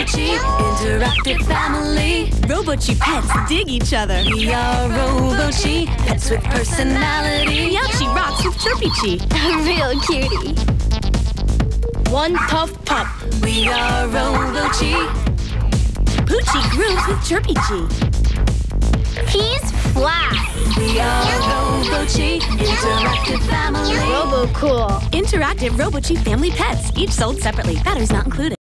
Robochi, interactive family. Robochi pets dig each other. We are Robochi, pets with personality. Yachi rocks with Chirpy Chi. A real cutie. One tough pup. We are Robochi. Poo-Chi grooves with Chirpy Chi. He's fly. We are Robochi, interactive family. Robo cool. Interactive Robochi family pets, each sold separately. Batteries not included.